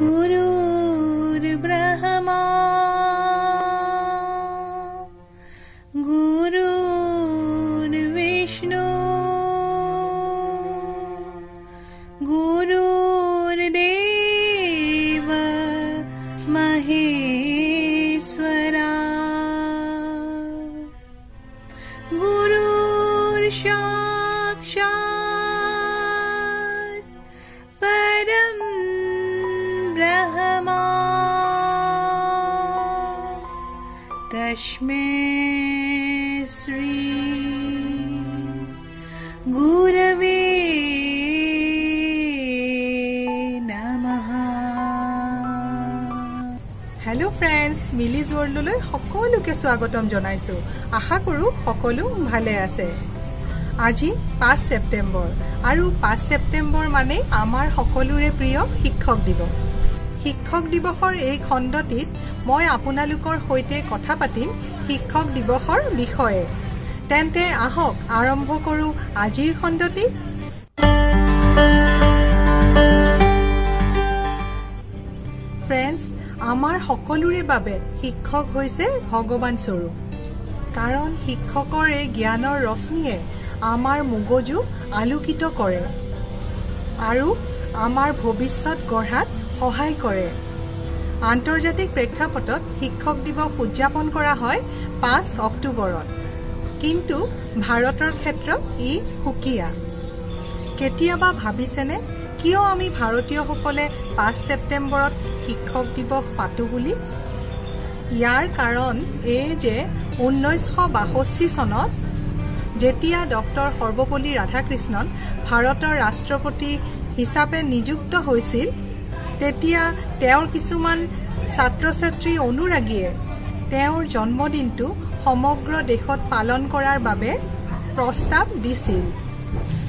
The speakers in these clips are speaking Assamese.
गुरुर्ब्रह्मा गुरुर्विष्णु गुरुर्देव महेश्वरा तस्मै श्री गुरवे नमः হেল্ল' ফ্ৰেণ্ডছ মিলিজ ৱৰ্ল্ডলৈ সকলোকে স্বাগতম জনাইছোঁ আশা কৰোঁ সকলো ভালে আছে আজি পাঁচ ছেপ্টেম্বৰ আৰু পাঁচ ছেপ্টেম্বৰ মানে আমাৰ সকলোৰে প্ৰিয় শিক্ষক দিৱস শিক্ষক দিৱসৰ এই খণ্ডটিত মই আপোনালোকৰ সৈতে কথা পাতিম শিক্ষক দিৱসৰ বিষয়ে। তেন্তে আহক আৰম্ভ কৰোঁ আজিৰ খণ্ডটি। ফ্ৰেণ্ডছ আমাৰ সকলোৰে বাবে শিক্ষক হৈছে ভগৱান স্বৰূপ। কাৰণ শিক্ষকৰ এই জ্ঞানৰ ৰশ্মিয়ে আমাৰ মগজু আলোকিত কৰে। আৰু আমাৰ ভৱিষ্যত গঢ়াত সহায় কৰে। আন্তৰ্জাতিক প্ৰেক্ষাপটত শিক্ষক দিৱস উদযাপন কৰা হয় পাঁচ অক্টোবৰত। কিন্তু ভাৰতৰ ক্ষেত্ৰত ই সুকীয়া। কেতিয়াবা ভাবিছেনে কিয় আমি ভাৰতীয়সকলে পাঁচ ছেপ্টেম্বৰত শিক্ষক দিৱস পাতোঁ বুলি? ইয়াৰ কাৰণ এই যে ঊনৈছশ বাষষ্ঠি চনত যেতিয়া ডক্টৰ সৰ্বপল্লী ৰাধাকৃষ্ণন ভাৰতৰ ৰাষ্ট্ৰপতি হিচাপে নিযুক্ত হৈছিল তেতিয়া তেওঁৰ কিছুমান ছাত্ৰ ছাত্ৰী অনুৰাগীয়ে তেওঁৰ জন্মদিনটো সমগ্ৰ দেশত পালন কৰাৰ বাবে প্ৰস্তাৱ দিছিল।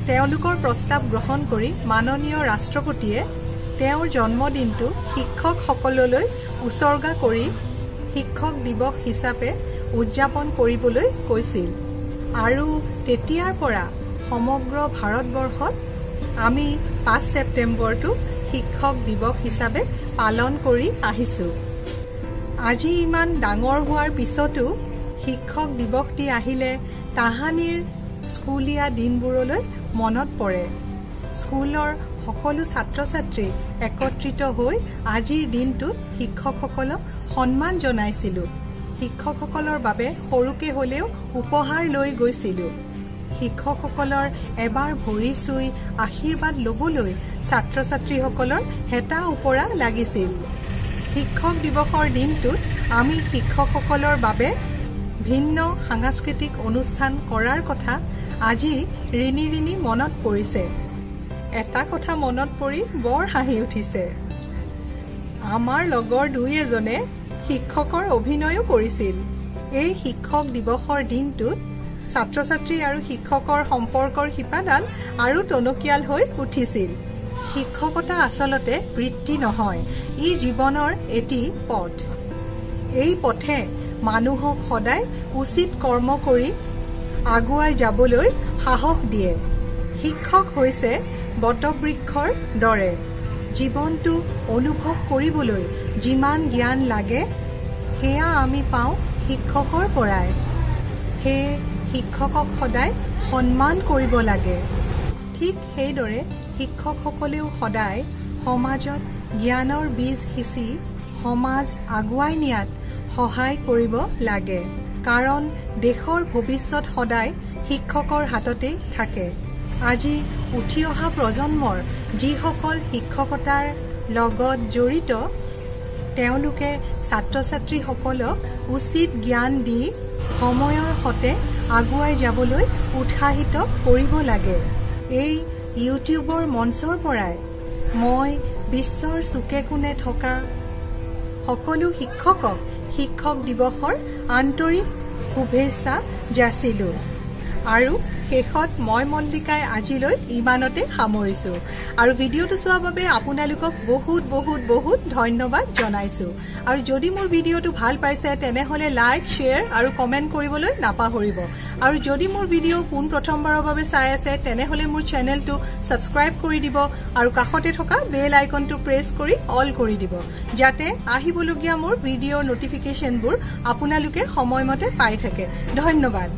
তেওঁলোকৰ প্ৰস্তাৱ গ্ৰহণ কৰি মাননীয় ৰাষ্ট্ৰপতিয়ে তেওঁৰ জন্মদিনটো শিক্ষকসকললৈ উচৰ্গা কৰি শিক্ষক দিৱস হিচাপে উদযাপন কৰিবলৈ কৈছিল। আৰু তেতিয়াৰ পৰা সমগ্ৰ ভাৰতবৰ্ষত আমি পাঁচ ছেপ্টেম্বৰটো শিক্ষক দিৱস হিচাপে পালন কৰি আহিছোঁ। আজি ইমান ডাঙৰ হোৱাৰ পিছতো শিক্ষক দিৱসটি আহিলে তাহানিৰ স্কুলীয়া দিনবোৰলৈ মনত পৰে। স্কুলৰ সকলো ছাত্ৰ ছাত্ৰী একত্ৰিত হৈ আজিৰ দিনটোত শিক্ষকসকলক সন্মান জনাইছিলোঁ। শিক্ষকসকলৰ বাবে সৰুকে হ'লেও উপহাৰ লৈ গৈছিলোঁ। শিক্ষকসকলৰ এবাৰ ভৰি চুই আশীৰ্বাদ ল'বলৈ ছাত্ৰ ছাত্ৰীসকলৰ হেতা ওপৰা লাগিছিল। শিক্ষক দিৱসৰ দিনটোত আমি শিক্ষকসকলৰ বাবে ভিন্ন সাংস্কৃতিক অনুষ্ঠান কৰাৰ কথা আজি ৰিণি ৰিণি মনত পৰিছে। এটা কথা মনত পৰি বৰ হাঁহি উঠিছে। আমাৰ লগৰ দুই এজনে শিক্ষকৰ অভিনয়ো কৰিছিল। এই শিক্ষক দিৱসৰ দিনটোত ছাত্ৰ ছাত্ৰী আৰু শিক্ষকৰ সম্পৰ্কৰ শিপাডাল আৰু টনকিয়াল হৈ উঠিছিল। শিক্ষকতা আচলতে বৃত্তি নহয় ই জীৱনৰ এটি পথ। এই পথে মানুহক সদায় উচিত কৰ্ম কৰি আগুৱাই যাবলৈ সাহস দিয়ে। শিক্ষক হৈছে বটবৃক্ষৰ দৰে। জীৱনটো অনুভৱ কৰিবলৈ যিমান জ্ঞান লাগে সেয়া আমি পাওঁ শিক্ষকৰ পৰাই। সেয়ে শিক্ষকক সদায় সন্মান কৰিব লাগে। ঠিক সেইদৰে শিক্ষকসকলেও সদায় সমাজত জ্ঞানৰ বীজ সিঁচি সমাজ আগুৱাই নিয়াত সহায় কৰিব লাগে। কাৰণ দেশৰ ভৱিষ্যত সদায় শিক্ষকৰ হাততেই থাকে। আজি উঠি অহা প্ৰজন্মৰ যিসকল শিক্ষকতাৰ লগত জড়িত তেওঁলোকে ছাত্ৰ ছাত্ৰীসকলক উচিত জ্ঞান দি সময়ৰ সতে আগুৱাই যাবলৈ উৎসাহিত কৰিব লাগে। এই ইউটিউবৰ মঞ্চৰ পৰাই মই বিশ্বৰ চুকে কোণে থকা সকলো শিক্ষকক শিক্ষক দিৱসৰ আন্তৰিক শুভেচ্ছা যাচিলোঁ। আৰু শেষত মই মল্লিকাই আজিলৈ ইমানতে সামৰিছো। আৰু ভিডিঅ'টো চোৱাৰ বাবে আপোনালোকক বহুত বহুত বহুত ধন্যবাদ জনাইছো। আৰু যদি মোৰ ভিডিঅ'টো ভাল পাইছে তেনেহ'লে লাইক শ্বেয়াৰ আৰু কমেণ্ট কৰিবলৈ নাপাহৰিব। আৰু যদি মোৰ ভিডিঅ' পোন প্ৰথমবাৰৰ বাবে চাই আছে তেনেহ'লে মোৰ চেনেলটো ছাবস্ক্ৰাইব কৰি দিব আৰু কাষতে থকা বেল আইকনটো প্ৰেছ কৰি অল কৰি দিব যাতে আহিবলগীয়া মোৰ ভিডিঅ'ৰ নটিফিকেশ্যনবোৰ আপোনালোকে সময়মতে পাই থাকে। ধন্যবাদ।